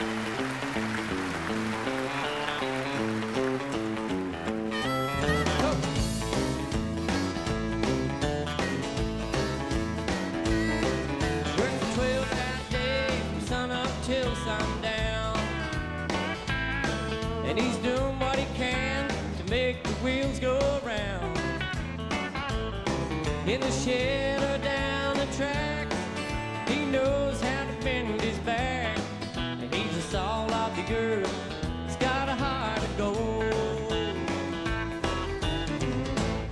And he's doing what he can to make the wheels go round. In the shed earth, he's got a heart of gold.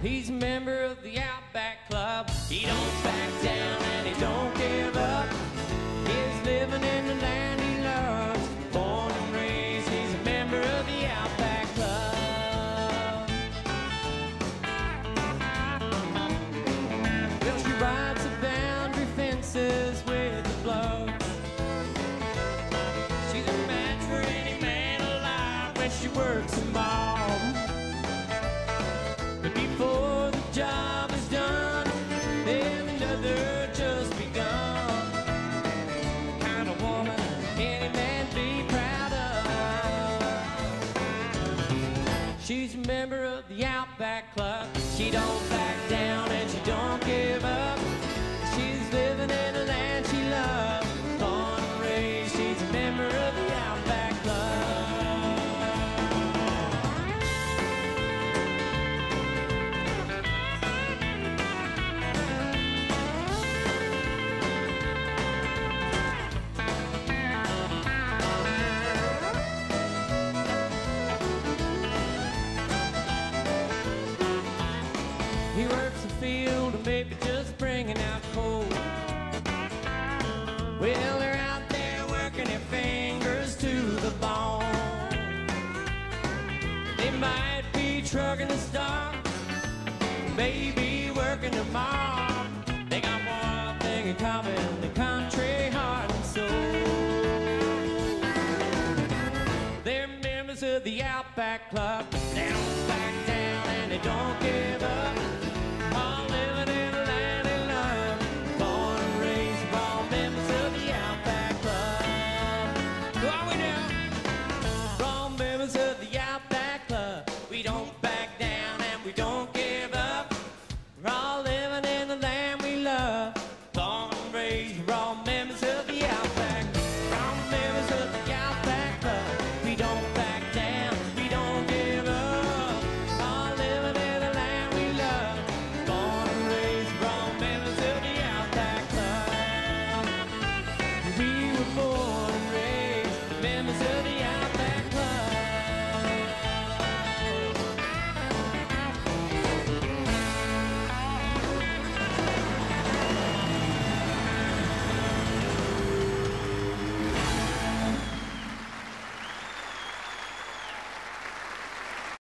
He's a member of the Outback Club. He don't back down and he don't alive she works them all. But before the job is done, then another just begun. The kind of woman any man be proud of. She's a member of the Outback Club. She don't He works the field and maybe just bringing out coal. Well, they're out there working their fingers to the bone. They might be trucking the stock, maybe working the mob. They got one thing in common, the country heart and soul. They're members of the Outback Club. They don't back down and they don't give